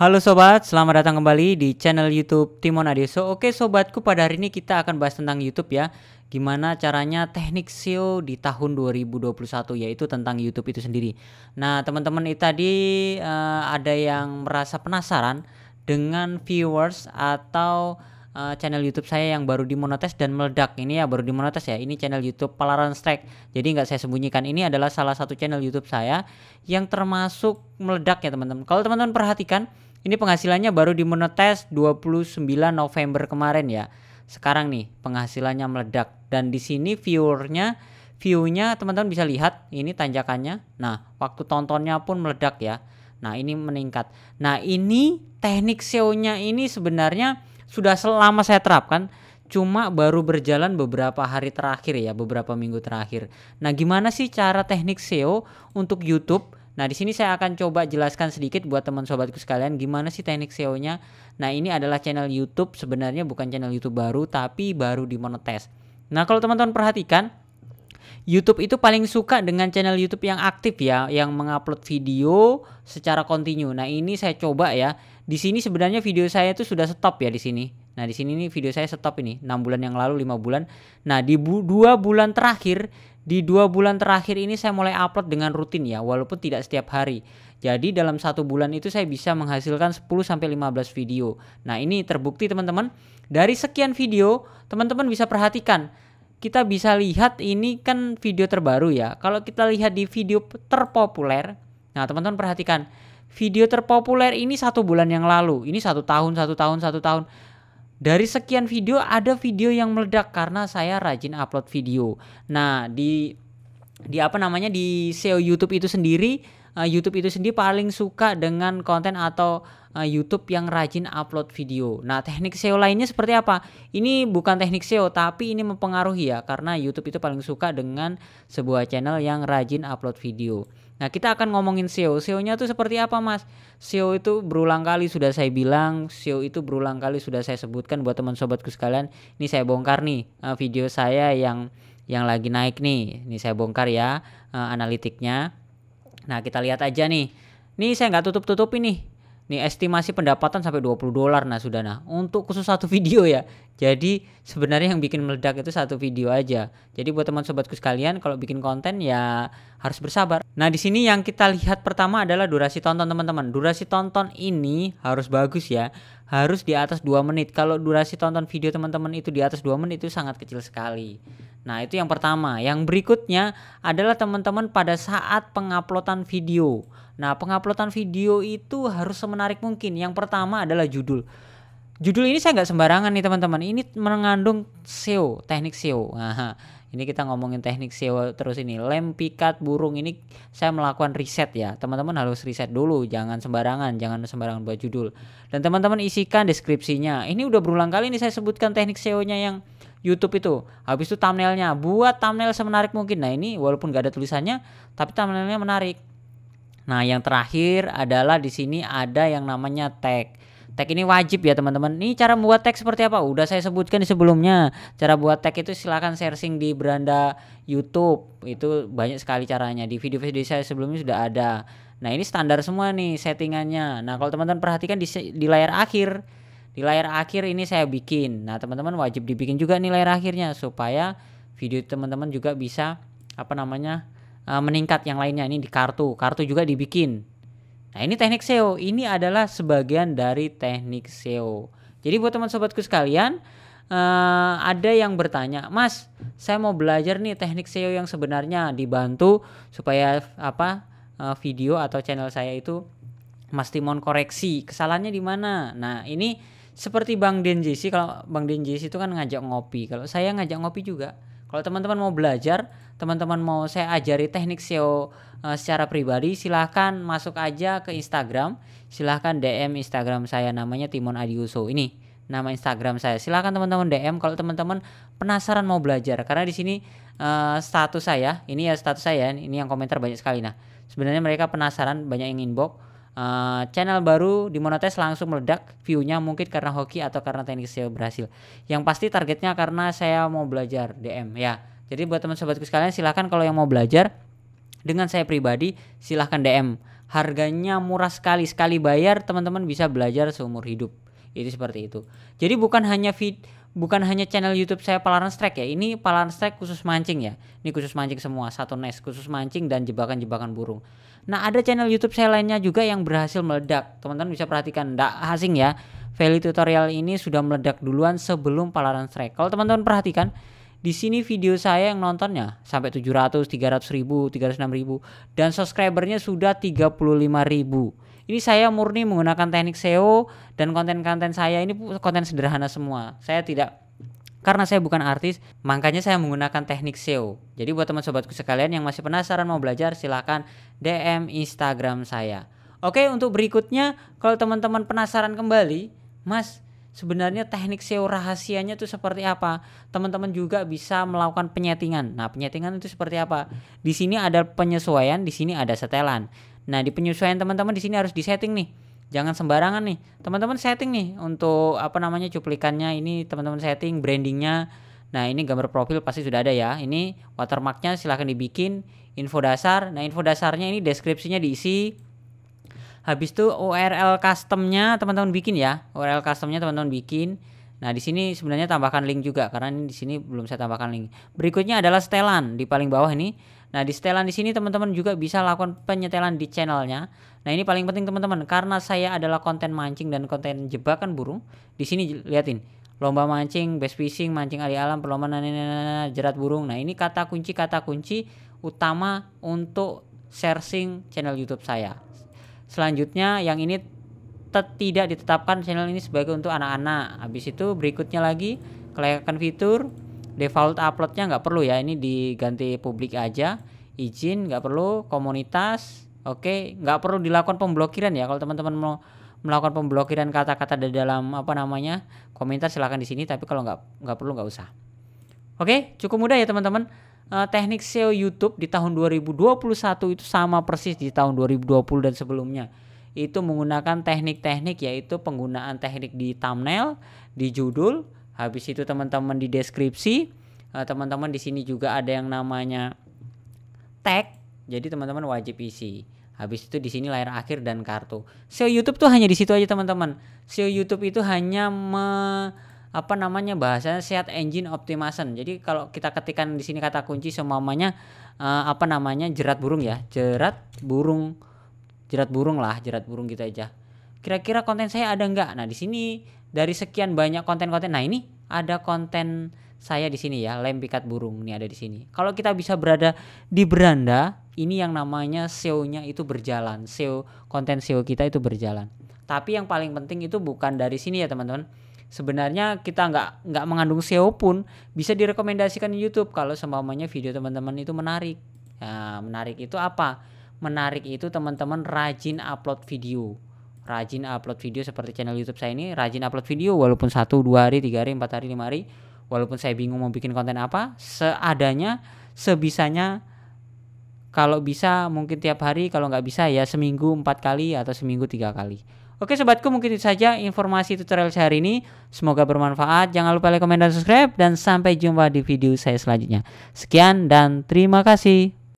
Halo sobat, selamat datang kembali di channel YouTube Timon Adeso. Oke sobatku, pada hari ini kita akan bahas tentang YouTube ya. Gimana caranya teknik SEO di tahun 2021 yaitu tentang YouTube itu sendiri. Nah, teman-teman tadi uh, ada yang merasa penasaran dengan viewers atau uh, channel YouTube saya yang baru dimonetes dan meledak. Ini ya baru dimonetes ya. Ini channel YouTube Palaran Strike. Jadi nggak saya sembunyikan. Ini adalah salah satu channel YouTube saya yang termasuk meledak ya teman-teman. Kalau teman-teman perhatikan, ini penghasilannya baru dimonetes 29 November kemarin ya. Sekarang nih penghasilannya meledak dan di sini viewernya viewnya teman-teman bisa lihat ini tanjakannya. Nah waktu tontonnya pun meledak ya. Nah ini meningkat. Nah ini teknik SEO-nya ini sebenarnya sudah selama saya terapkan cuma baru berjalan beberapa hari terakhir ya, beberapa minggu terakhir. Nah, gimana sih cara teknik SEO untuk YouTube? Nah, di sini saya akan coba jelaskan sedikit buat teman sobatku sekalian gimana sih teknik SEO-nya. Nah, ini adalah channel YouTube, sebenarnya bukan channel YouTube baru tapi baru dimonetes. Nah, kalau teman-teman perhatikan YouTube itu paling suka dengan channel YouTube yang aktif ya, yang mengupload video secara kontinu. Nah, ini saya coba ya. Di sini sebenarnya video saya itu sudah stop ya di sini. Nah, di sini nih video saya stop ini 6 bulan yang lalu, 5 bulan. Nah, di bu bulan terakhir, di dua bulan terakhir ini saya mulai upload dengan rutin ya, walaupun tidak setiap hari. Jadi dalam satu bulan itu saya bisa menghasilkan 10 sampai 15 video. Nah, ini terbukti teman-teman. Dari sekian video, teman-teman bisa perhatikan kita bisa lihat ini kan video terbaru ya. Kalau kita lihat di video terpopuler, nah teman-teman perhatikan video terpopuler ini satu bulan yang lalu, ini satu tahun, satu tahun, satu tahun. Dari sekian video ada video yang meledak karena saya rajin upload video. Nah di di apa namanya di SEO YouTube itu sendiri uh, YouTube itu sendiri paling suka dengan konten atau uh, YouTube yang rajin upload video. Nah, teknik SEO lainnya seperti apa? Ini bukan teknik SEO, tapi ini mempengaruhi ya, karena YouTube itu paling suka dengan sebuah channel yang rajin upload video. Nah, kita akan ngomongin SEO. SEO-nya tuh seperti apa, Mas? SEO itu berulang kali sudah saya bilang, SEO itu berulang kali sudah saya sebutkan buat teman sobatku sekalian. Ini saya bongkar nih uh, video saya yang yang lagi naik nih. Ini saya bongkar ya uh, analitiknya. Nah, kita lihat aja nih. Nih saya nggak tutup-tutup ini. Nih estimasi pendapatan sampai 20 dolar nah sudah nah untuk khusus satu video ya. Jadi sebenarnya yang bikin meledak itu satu video aja. Jadi buat teman sobatku sekalian kalau bikin konten ya harus bersabar. Nah, di sini yang kita lihat pertama adalah durasi tonton teman-teman. Durasi tonton ini harus bagus ya. Harus di atas 2 menit. Kalau durasi tonton video teman-teman itu di atas 2 menit itu sangat kecil sekali. Nah, itu yang pertama. Yang berikutnya adalah teman-teman pada saat penguploadan video. Nah, penguploadan video itu harus semenarik mungkin. Yang pertama adalah judul. Judul ini saya nggak sembarangan nih teman-teman. Ini mengandung SEO, teknik SEO. Nah, ini kita ngomongin teknik SEO terus ini. Lem pikat burung ini saya melakukan riset ya. Teman-teman harus riset dulu, jangan sembarangan, jangan sembarangan buat judul. Dan teman-teman isikan deskripsinya. Ini udah berulang kali nih saya sebutkan teknik SEO-nya yang YouTube itu. Habis itu thumbnailnya, buat thumbnail semenarik mungkin. Nah ini walaupun gak ada tulisannya, tapi thumbnailnya menarik. Nah, yang terakhir adalah di sini ada yang namanya tag. Tag ini wajib ya teman-teman. Ini cara membuat tag seperti apa? Udah saya sebutkan di sebelumnya. Cara buat tag itu silahkan searching di beranda YouTube. Itu banyak sekali caranya. Di video-video saya sebelumnya sudah ada. Nah ini standar semua nih settingannya. Nah kalau teman-teman perhatikan di, di layar akhir. Di layar akhir ini saya bikin. Nah teman-teman wajib dibikin juga nih layar akhirnya. Supaya video teman-teman juga bisa apa namanya uh, meningkat yang lainnya. Ini di kartu kartu juga dibikin. Nah ini teknik SEO ini adalah sebagian dari teknik SEO jadi buat teman sobatku sekalian uh, ada yang bertanya mas saya mau belajar nih teknik SEO yang sebenarnya dibantu supaya apa uh, video atau channel saya itu Mas Timon koreksi kesalahannya di mana? Nah ini seperti Bang Denjisi kalau Bang Denjisi itu kan ngajak ngopi kalau saya ngajak ngopi juga kalau teman-teman mau belajar, teman-teman mau saya ajari teknik SEO uh, eh, secara pribadi, silahkan masuk aja ke Instagram. Silahkan DM Instagram saya namanya Timon Adiuso. Ini nama Instagram saya. Silahkan teman-teman DM kalau teman-teman penasaran mau belajar. Karena di sini uh, status saya, ini ya status saya, ini yang komentar banyak sekali. Nah, sebenarnya mereka penasaran, banyak yang inbox. Uh, channel baru dimonetes langsung meledak viewnya mungkin karena hoki atau karena teknik SEO berhasil. Yang pasti targetnya karena saya mau belajar DM ya. Jadi buat teman sobatku sekalian silahkan kalau yang mau belajar dengan saya pribadi silahkan DM harganya murah sekali sekali bayar teman-teman bisa belajar seumur hidup. Itu seperti itu. Jadi bukan hanya vid bukan hanya channel YouTube saya Palaran Strike ya. Ini Palaran Strike khusus mancing ya. Ini khusus mancing semua, satu nest khusus mancing dan jebakan-jebakan burung. Nah, ada channel YouTube saya lainnya juga yang berhasil meledak. Teman-teman bisa perhatikan, enggak asing ya. Value tutorial ini sudah meledak duluan sebelum Palaran Strike. Kalau teman-teman perhatikan, di sini video saya yang nontonnya sampai 700, 300 ribu, 306 ribu dan subscribernya sudah 35 ribu. Ini saya murni menggunakan teknik SEO dan konten-konten saya ini konten sederhana semua. Saya tidak karena saya bukan artis, makanya saya menggunakan teknik SEO. Jadi buat teman sobatku sekalian yang masih penasaran mau belajar, silahkan DM Instagram saya. Oke, untuk berikutnya, kalau teman-teman penasaran kembali, Mas, sebenarnya teknik SEO rahasianya itu seperti apa? Teman-teman juga bisa melakukan penyetingan. Nah, penyetingan itu seperti apa? Di sini ada penyesuaian, di sini ada setelan. Nah, di penyesuaian teman-teman di sini harus disetting nih. Jangan sembarangan nih. Teman-teman setting nih untuk apa namanya cuplikannya ini teman-teman setting brandingnya. Nah, ini gambar profil pasti sudah ada ya. Ini watermarknya silahkan dibikin. Info dasar. Nah, info dasarnya ini deskripsinya diisi. Habis itu URL customnya teman-teman bikin ya. URL customnya teman-teman bikin. Nah, di sini sebenarnya tambahkan link juga karena ini di sini belum saya tambahkan link. Berikutnya adalah setelan di paling bawah ini. Nah, di setelan di sini teman-teman juga bisa lakukan penyetelan di channelnya. Nah, ini paling penting teman-teman karena saya adalah konten mancing dan konten jebakan burung. Di sini liatin lomba mancing, best fishing, mancing ali alam, perlombaan jerat burung. Nah, ini kata kunci kata kunci utama untuk searching channel YouTube saya. Selanjutnya yang ini tidak ditetapkan channel ini sebagai untuk anak-anak. Habis itu berikutnya lagi kelayakan fitur default uploadnya nggak perlu ya ini diganti publik aja izin nggak perlu komunitas oke okay. nggak perlu dilakukan pemblokiran ya kalau teman-teman mau melakukan pemblokiran kata-kata di dalam apa namanya komentar silahkan di sini tapi kalau nggak nggak perlu nggak usah oke okay, cukup mudah ya teman-teman uh, teknik SEO YouTube di tahun 2021 itu sama persis di tahun 2020 dan sebelumnya itu menggunakan teknik-teknik yaitu penggunaan teknik di thumbnail, di judul, Habis itu teman-teman di deskripsi, uh, teman-teman di sini juga ada yang namanya tag. Jadi teman-teman wajib isi. Habis itu di sini layar akhir dan kartu. SEO YouTube tuh hanya di situ aja teman-teman. SEO YouTube itu hanya me, apa namanya bahasanya search engine optimization. Jadi kalau kita ketikkan di sini kata kunci semuanya uh, apa namanya jerat burung ya, jerat burung, jerat burung lah, jerat burung gitu aja. Kira-kira konten saya ada nggak? Nah di sini dari sekian banyak konten-konten. Nah, ini ada konten saya di sini ya, lem pikat burung ini ada di sini. Kalau kita bisa berada di beranda, ini yang namanya SEO-nya itu berjalan. SEO konten SEO kita itu berjalan. Tapi yang paling penting itu bukan dari sini ya, teman-teman. Sebenarnya kita nggak nggak mengandung SEO pun bisa direkomendasikan di YouTube kalau semuanya video teman-teman itu menarik. Nah, menarik itu apa? Menarik itu teman-teman rajin upload video rajin upload video seperti channel YouTube saya ini rajin upload video walaupun satu dua hari tiga hari empat hari lima hari walaupun saya bingung mau bikin konten apa seadanya sebisanya kalau bisa mungkin tiap hari kalau nggak bisa ya seminggu empat kali atau seminggu tiga kali Oke sobatku mungkin itu saja informasi tutorial saya hari ini. Semoga bermanfaat. Jangan lupa like, komen, dan subscribe. Dan sampai jumpa di video saya selanjutnya. Sekian dan terima kasih